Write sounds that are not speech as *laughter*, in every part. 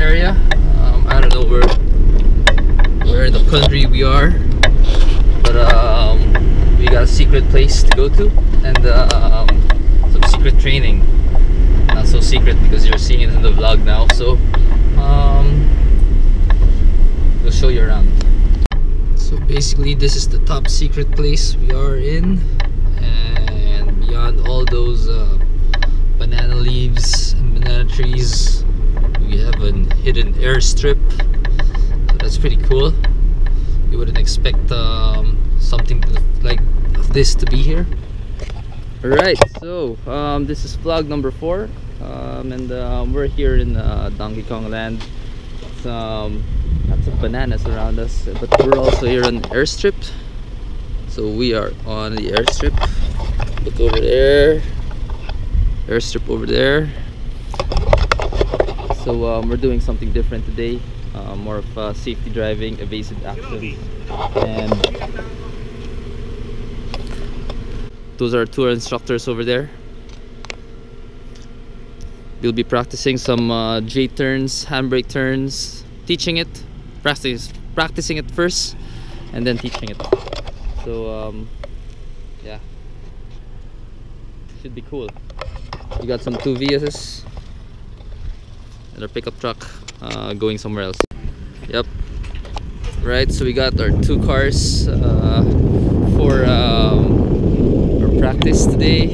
area. Um, I don't know where where in the country we are, but um, we got a secret place to go to and uh, um, some secret training. Not so secret because you're seeing it in the vlog now. So um, we'll show you around. So basically, this is the top secret place we are in, and beyond all those uh, banana leaves and banana trees, we have a hidden airstrip. So that's pretty cool. You wouldn't expect um, something like this to be here. Alright, so um, this is vlog number four, um, and um, we're here in uh, Donkey Kong Land. It's, um, lots of bananas around us, but we're also here on the airstrip. So we are on the airstrip. Look over there, airstrip over there. So um, we're doing something different today, uh, more of uh, safety driving, evasive action, and those are tour instructors over there you'll be practicing some uh, J turns, handbrake turns, teaching it, practice, practicing it first, and then teaching it. So um, yeah, should be cool. You got some two Vioses our pickup truck uh, going somewhere else. Yep. Right, so we got our two cars uh, for um, our practice today.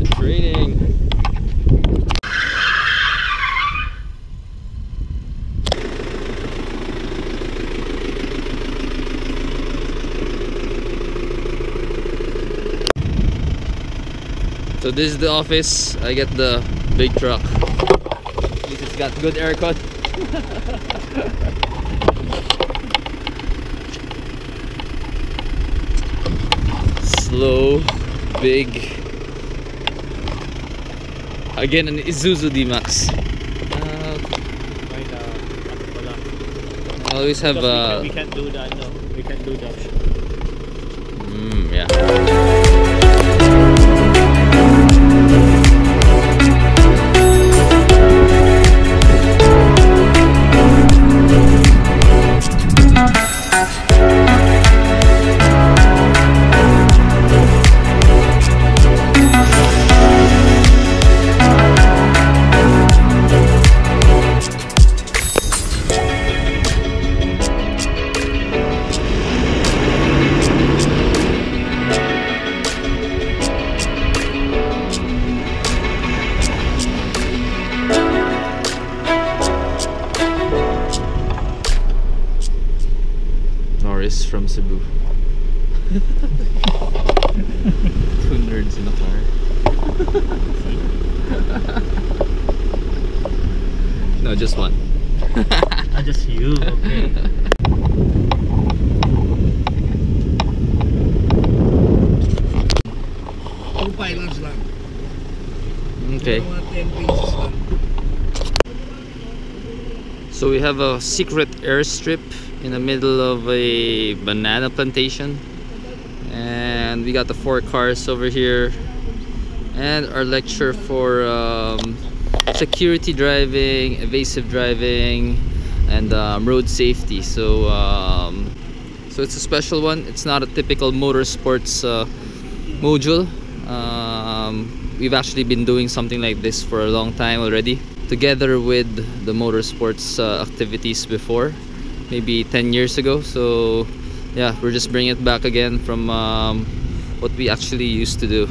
The training. So this is the office. I get the big truck. At least it's got good aircon. *laughs* Slow, big. Again, an Isuzu D-Max. Uh. I always have uh, we, can, we can do that, no. We can't do that. mm, yeah. Norris from Cebu. *laughs* Two nerds in a car. *laughs* no, just one. *laughs* Ah, just you, okay. Two pylons lang. Okay. Mga 10 pieces lang. So we have a secret airstrip in the middle of a banana plantation. And we got the four cars over here. And our lecture for um, security driving, evasive driving, and um, road safety. So, um, so it's a special one. It's not a typical motorsports uh, module. Um, we've actually been doing something like this for a long time already together with the motorsports uh, activities before maybe 10 years ago. So yeah we're just bringing it back again from um, what we actually used to do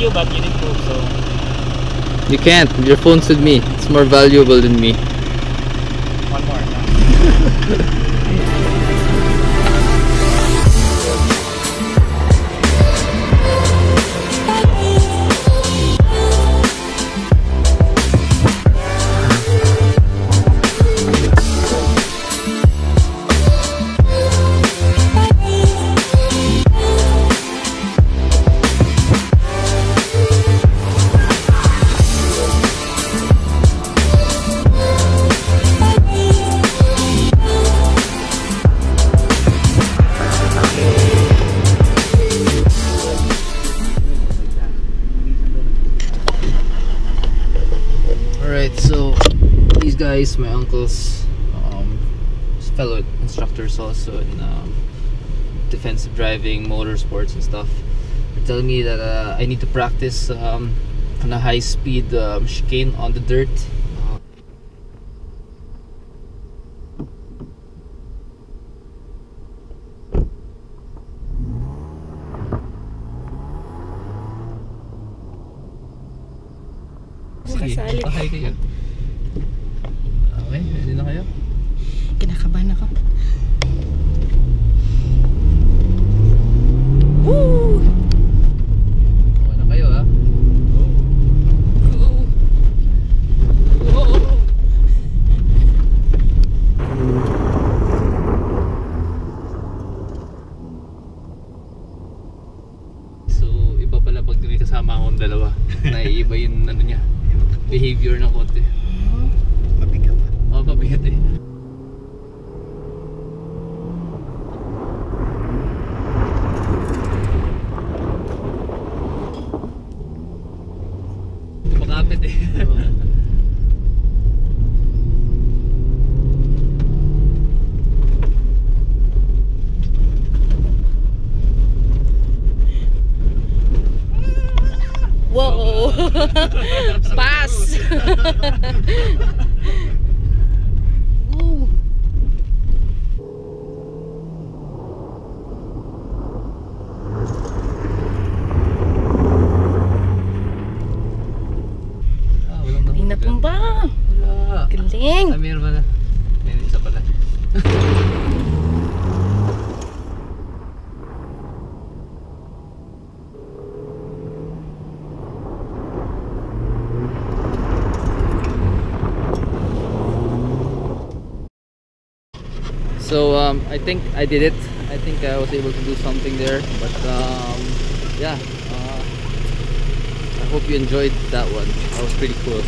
you, but you didn't move, so. You can't. Your phone's with me. It's more valuable than me. One more. *laughs* guys, my uncles, um, fellow instructors also in um, defensive driving, motorsports and stuff, are telling me that uh, I need to practice um, on a high speed um, chicane on the dirt. Sige, Kasali. bahay kayo. Na kayo? Kinakabahan ako. Woo! Okay na kayo ha? So, iba pala pag may kasama akong dalawa. *laughs* Naiiba yung ano niya, behavior Paz! *laughs* So um, I think I did it. I think I was able to do something there. But um, yeah, uh, I hope you enjoyed that one. That was pretty cool.